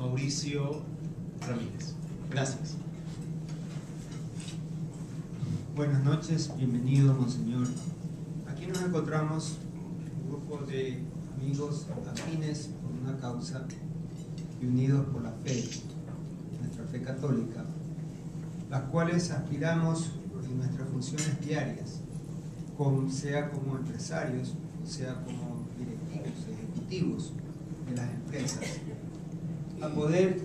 Mauricio Ramírez. Gracias. Buenas noches, bienvenido, Monseñor. Aquí nos encontramos un grupo de amigos afines por una causa y unidos por la fe, nuestra fe católica, las cuales aspiramos en nuestras funciones diarias, sea como empresarios, sea como directivos, ejecutivos de las empresas, a poder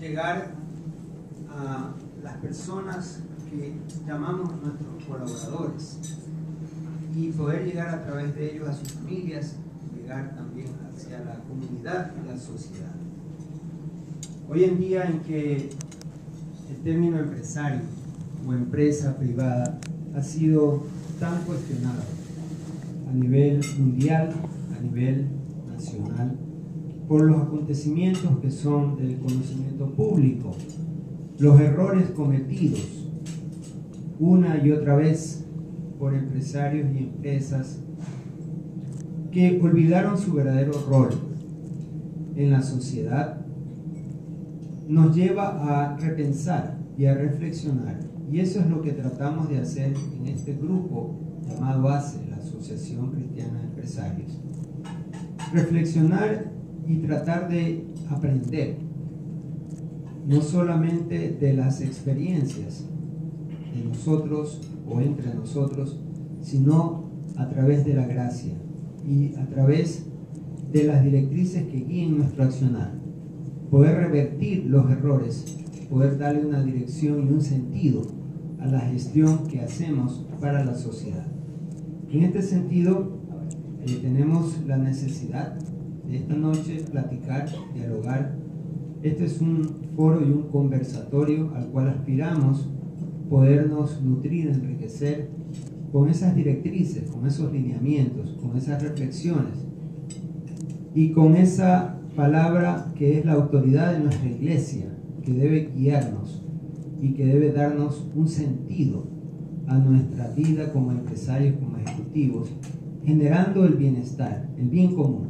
llegar a las personas que llamamos nuestros colaboradores y poder llegar a través de ellos a sus familias, llegar también hacia la comunidad y la sociedad. Hoy en día en que el término empresario o empresa privada ha sido tan cuestionado a nivel mundial, a nivel nacional, por los acontecimientos que son del conocimiento público, los errores cometidos una y otra vez por empresarios y empresas que olvidaron su verdadero rol en la sociedad, nos lleva a repensar y a reflexionar. Y eso es lo que tratamos de hacer en este grupo llamado ACE, la Asociación Cristiana de Empresarios. Reflexionar y tratar de aprender, no solamente de las experiencias de nosotros o entre nosotros, sino a través de la gracia y a través de las directrices que guíen nuestro accionar. Poder revertir los errores, poder darle una dirección y un sentido a la gestión que hacemos para la sociedad. En este sentido, eh, tenemos la necesidad esta noche platicar, dialogar. Este es un foro y un conversatorio al cual aspiramos podernos nutrir, enriquecer con esas directrices, con esos lineamientos, con esas reflexiones y con esa palabra que es la autoridad de nuestra iglesia, que debe guiarnos y que debe darnos un sentido a nuestra vida como empresarios, como ejecutivos, generando el bienestar, el bien común.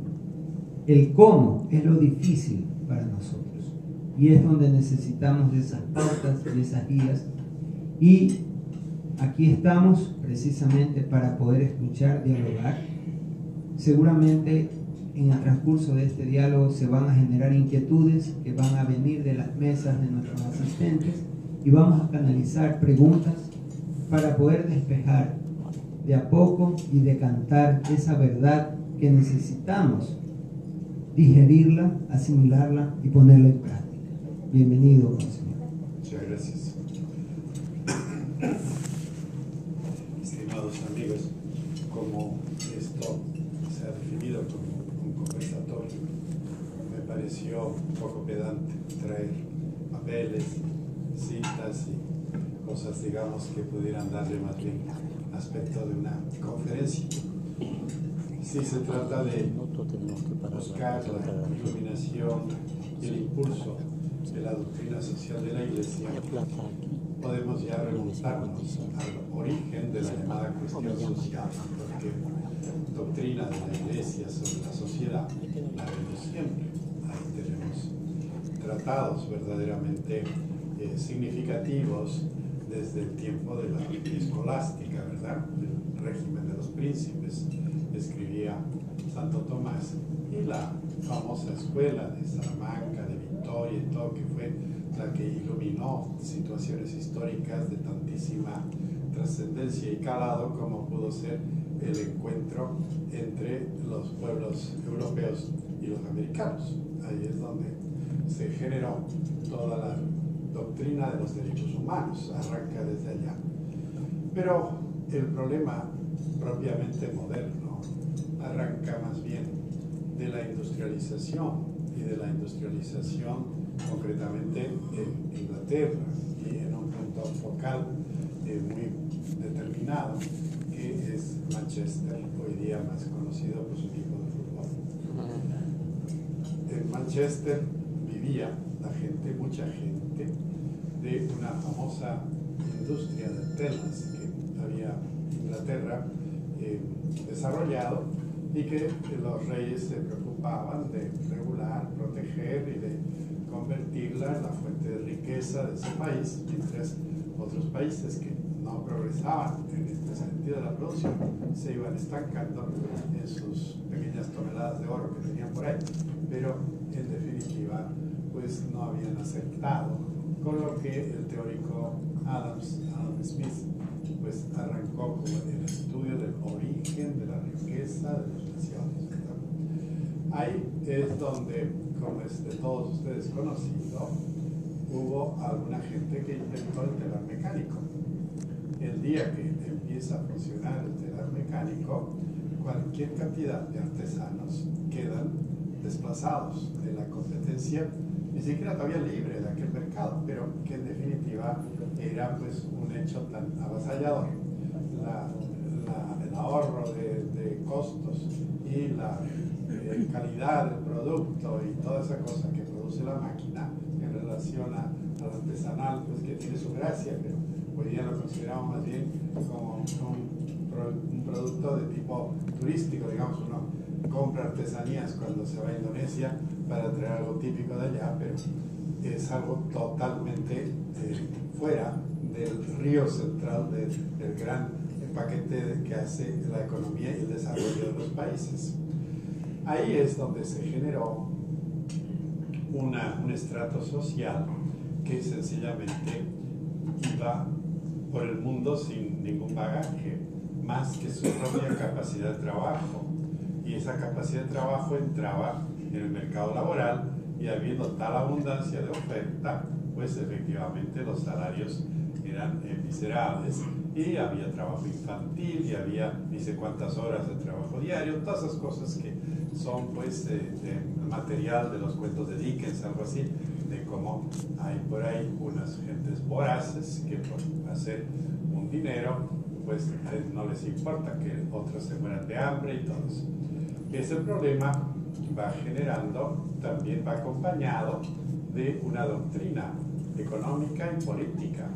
El cómo es lo difícil para nosotros. Y es donde necesitamos de esas pautas, de esas guías. Y aquí estamos precisamente para poder escuchar, dialogar. Seguramente en el transcurso de este diálogo se van a generar inquietudes que van a venir de las mesas de nuestros asistentes y vamos a canalizar preguntas para poder despejar de a poco y decantar esa verdad que necesitamos digerirla, asimilarla y ponerla en práctica. Bienvenido, Señor. Muchas gracias. Estimados amigos, como esto se ha definido como un conversatorio, me pareció un poco pedante traer papeles, citas y cosas, digamos, que pudieran darle más bien aspecto de una conferencia. Si se trata de buscar la iluminación y el impulso de la doctrina social de la Iglesia, podemos ya remontarnos al origen de la llamada cuestión social, porque doctrina de la Iglesia sobre la sociedad la vemos siempre. Ahí tenemos tratados verdaderamente eh, significativos desde el tiempo de la escolástica, ¿verdad? El régimen de los príncipes escribía Santo Tomás, y la famosa escuela de Salamanca, de Victoria y todo, que fue la que iluminó situaciones históricas de tantísima trascendencia y calado como pudo ser el encuentro entre los pueblos europeos y los americanos. Ahí es donde se generó toda la doctrina de los derechos humanos, arranca desde allá. Pero el problema propiamente moderno arranca más bien de la industrialización y de la industrialización concretamente en Inglaterra y en un punto focal eh, muy determinado que es Manchester, hoy día más conocido por su equipo de fútbol. En Manchester vivía la gente, mucha gente, de una famosa industria de telas que había Inglaterra eh, desarrollado y que los reyes se preocupaban de regular, proteger y de convertirla en la fuente de riqueza de ese país, mientras otros países que no progresaban en este sentido de la producción se iban estancando en sus pequeñas toneladas de oro que tenían por ahí, pero en definitiva pues no habían aceptado, con lo que el teórico Adams, Adam Smith pues arrancó como el estudio del origen de la riqueza de las naciones. Ahí es donde, como es de todos ustedes conocido, gente que inventó el telar mecánico. El día que empieza a funcionar el telar mecánico, cualquier cantidad de artesanos quedan desplazados de la competencia, ni siquiera todavía libre de aquel mercado, pero que en definitiva era pues un hecho tan avasallador. La, el ahorro de, costos y la eh, calidad del producto y toda esa cosa que produce la máquina en relación a, al artesanal, pues que tiene su gracia, pero hoy día lo consideramos más bien como un, un producto de tipo turístico, digamos, uno compra artesanías cuando se va a Indonesia para traer algo típico de allá, pero es algo totalmente eh, fuera del río central de, del gran paquete que hace la economía y el desarrollo de los países. Ahí es donde se generó un estrato social que sencillamente iba por el mundo sin ningún bagaje, más que su propia capacidad de trabajo. Y esa capacidad de trabajo entraba en el mercado laboral y habiendo tal abundancia de oferta, pues efectivamente los salarios eran eh, miserables y había trabajo infantil y había ni sé cuántas horas de trabajo diario, todas esas cosas que son pues eh, material de los cuentos de Dickens, algo así, de cómo hay por ahí unas gentes voraces que por hacer un dinero pues no les importa que otros se mueran de hambre y todo eso. Ese problema va generando, también va acompañado de una doctrina económica y política.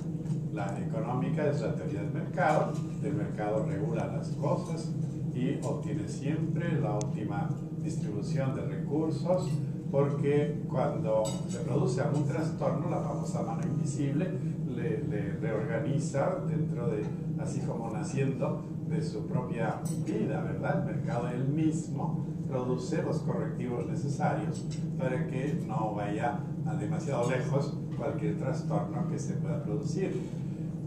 La económica es la teoría del mercado, el mercado regula las cosas y obtiene siempre la última distribución de recursos porque cuando se produce algún trastorno, la famosa mano invisible le, le, reorganiza dentro de, así como naciendo de su propia vida, ¿verdad? El mercado él mismo produce los correctivos necesarios para que no vaya a demasiado lejos cualquier trastorno que se pueda producir.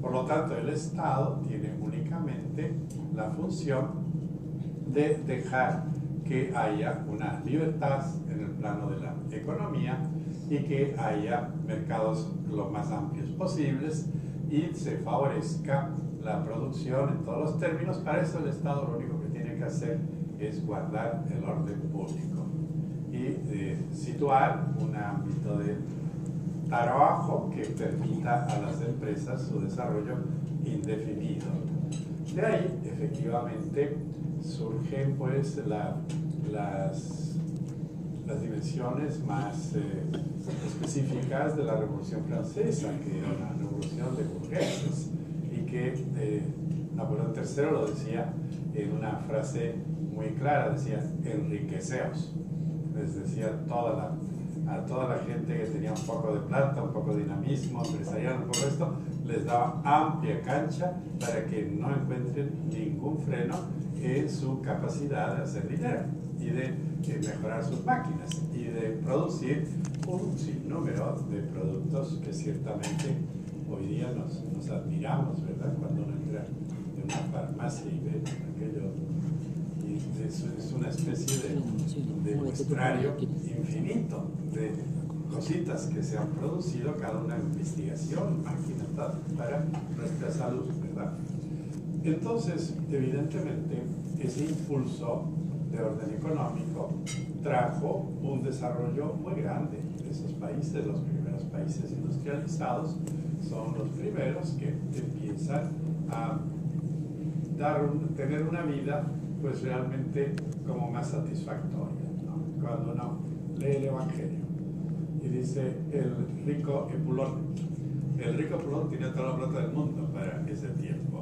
Por lo tanto, el Estado tiene únicamente la función de dejar que haya una libertad en el plano de la economía y que haya mercados lo más amplios posibles y se favorezca la producción en todos los términos. Para eso el Estado lo único que tiene que hacer es guardar el orden público y eh, situar un ámbito de trabajo que permita a las empresas su desarrollo indefinido. De ahí, efectivamente, surgen pues la, las, las dimensiones más eh, específicas de la Revolución Francesa, que era una revolución de burgueses y que eh, Napoleón III lo decía en una frase muy clara, decía, enriqueceos. Les decía toda la a toda la gente que tenía un poco de plata, un poco de dinamismo empresarial, un poco esto, les daba amplia cancha para que no encuentren ningún freno en su capacidad de hacer dinero y de, mejorar sus máquinas y de producir un sinnúmero de productos que ciertamente hoy día nos, nos admiramos, ¿verdad? Cuando uno entra una farmacia y ve aquello es, es, una especie de, de muestrario infinito de cositas que se han producido, cada una investigación, máquina, para nuestra salud, ¿verdad? Entonces, evidentemente, ese impulso de orden económico trajo un desarrollo muy grande de esos países, los primeros países industrializados son los primeros que empiezan a tener una vida pues realmente como más satisfactoria. ¿no? Cuando uno lee el Evangelio y dice el rico Epulón, el rico Epulón tenía toda la plata del mundo para ese tiempo